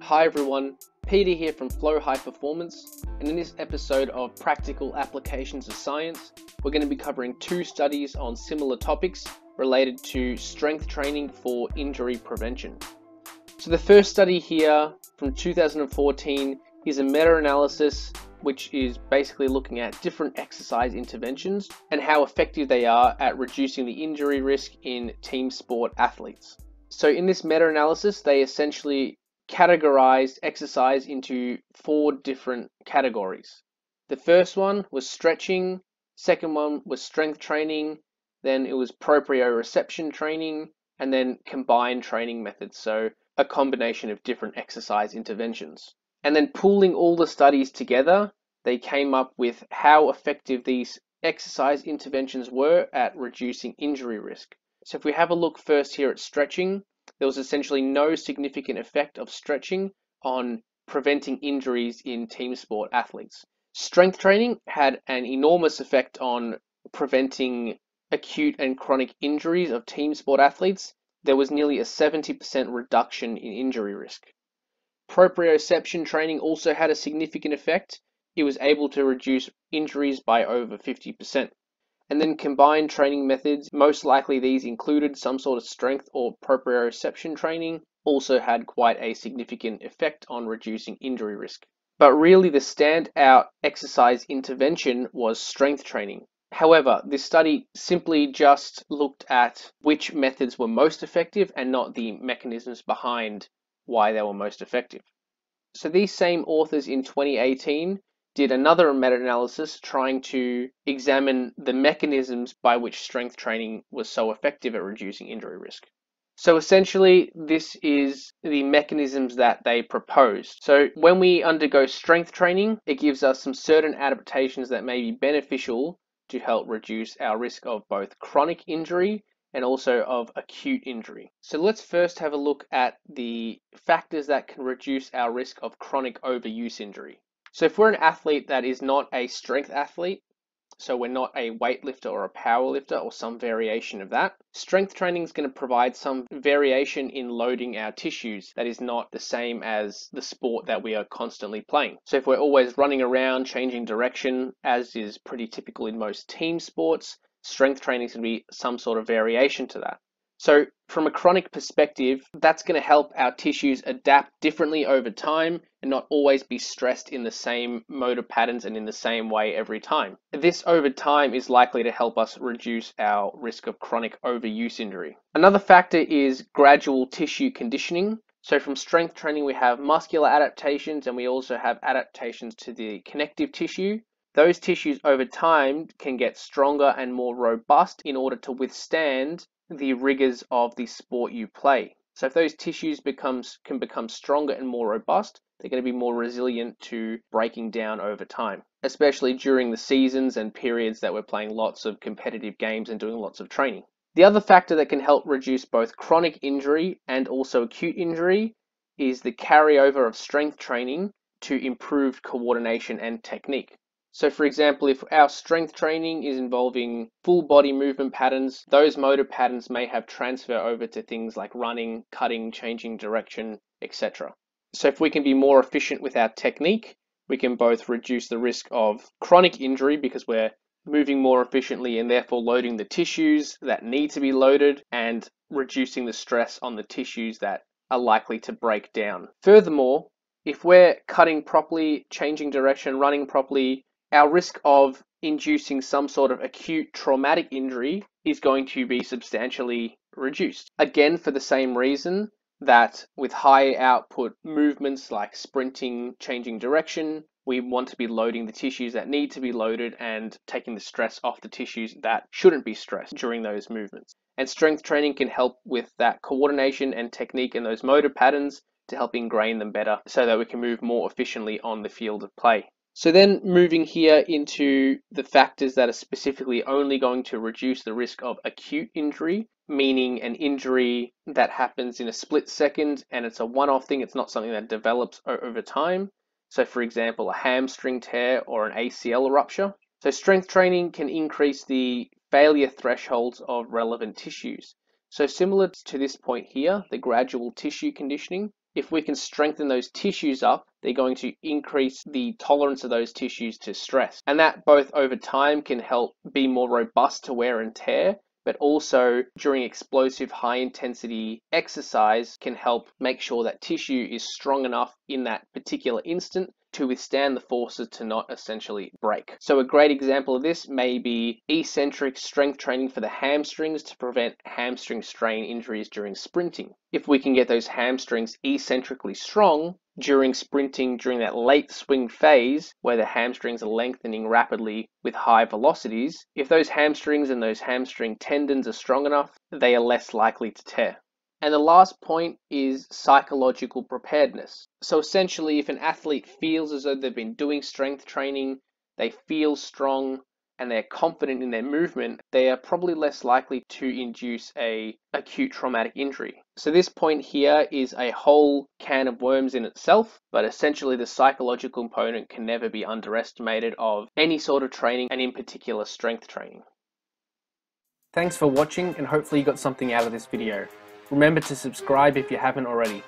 Hi everyone, Peter here from Flow High Performance, and in this episode of Practical Applications of Science, we're going to be covering two studies on similar topics related to strength training for injury prevention. So, the first study here from 2014 is a meta analysis which is basically looking at different exercise interventions and how effective they are at reducing the injury risk in team sport athletes. So, in this meta analysis, they essentially categorized exercise into four different categories. The first one was stretching, second one was strength training, then it was proprioception training, and then combined training methods, so a combination of different exercise interventions. And then pooling all the studies together, they came up with how effective these exercise interventions were at reducing injury risk. So if we have a look first here at stretching, there was essentially no significant effect of stretching on preventing injuries in team sport athletes. Strength training had an enormous effect on preventing acute and chronic injuries of team sport athletes. There was nearly a 70% reduction in injury risk. Proprioception training also had a significant effect. It was able to reduce injuries by over 50%. And then combined training methods, most likely these included some sort of strength or proprioception training, also had quite a significant effect on reducing injury risk. But really, the standout exercise intervention was strength training. However, this study simply just looked at which methods were most effective and not the mechanisms behind why they were most effective. So these same authors in 2018 did another meta-analysis trying to examine the mechanisms by which strength training was so effective at reducing injury risk. So essentially, this is the mechanisms that they proposed. So when we undergo strength training, it gives us some certain adaptations that may be beneficial to help reduce our risk of both chronic injury and also of acute injury. So let's first have a look at the factors that can reduce our risk of chronic overuse injury. So if we're an athlete that is not a strength athlete, so we're not a weightlifter or a powerlifter or some variation of that, strength training is going to provide some variation in loading our tissues that is not the same as the sport that we are constantly playing. So if we're always running around, changing direction, as is pretty typical in most team sports, strength training is going to be some sort of variation to that. So, from a chronic perspective, that's going to help our tissues adapt differently over time and not always be stressed in the same motor patterns and in the same way every time. This over time is likely to help us reduce our risk of chronic overuse injury. Another factor is gradual tissue conditioning. So, from strength training, we have muscular adaptations and we also have adaptations to the connective tissue. Those tissues over time can get stronger and more robust in order to withstand the rigors of the sport you play. So if those tissues becomes can become stronger and more robust, they're going to be more resilient to breaking down over time, especially during the seasons and periods that we're playing lots of competitive games and doing lots of training. The other factor that can help reduce both chronic injury and also acute injury is the carryover of strength training to improved coordination and technique. So for example, if our strength training is involving full body movement patterns, those motor patterns may have transfer over to things like running, cutting, changing direction, etc. So if we can be more efficient with our technique, we can both reduce the risk of chronic injury because we're moving more efficiently and therefore loading the tissues that need to be loaded and reducing the stress on the tissues that are likely to break down. Furthermore, if we're cutting properly, changing direction, running properly, our risk of inducing some sort of acute traumatic injury is going to be substantially reduced. Again, for the same reason that with high output movements like sprinting, changing direction, we want to be loading the tissues that need to be loaded and taking the stress off the tissues that shouldn't be stressed during those movements. And strength training can help with that coordination and technique and those motor patterns to help ingrain them better so that we can move more efficiently on the field of play. So then moving here into the factors that are specifically only going to reduce the risk of acute injury, meaning an injury that happens in a split second and it's a one-off thing, it's not something that develops over time. So for example, a hamstring tear or an ACL rupture. So strength training can increase the failure thresholds of relevant tissues. So similar to this point here, the gradual tissue conditioning, If we can strengthen those tissues up, they're going to increase the tolerance of those tissues to stress. And that both over time can help be more robust to wear and tear, but also during explosive high intensity exercise can help make sure that tissue is strong enough in that particular instant to withstand the forces to not essentially break. So a great example of this may be eccentric strength training for the hamstrings to prevent hamstring strain injuries during sprinting. If we can get those hamstrings eccentrically strong, during sprinting during that late swing phase where the hamstrings are lengthening rapidly with high velocities, if those hamstrings and those hamstring tendons are strong enough, they are less likely to tear. And the last point is psychological preparedness. So essentially, if an athlete feels as though they've been doing strength training, they feel strong, and they're confident in their movement, they are probably less likely to induce a acute traumatic injury. So this point here is a whole can of worms in itself, but essentially the psychological component can never be underestimated of any sort of training and in particular strength training. Thanks for watching and hopefully you got something out of this video. Remember to subscribe if you haven't already.